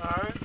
Alright.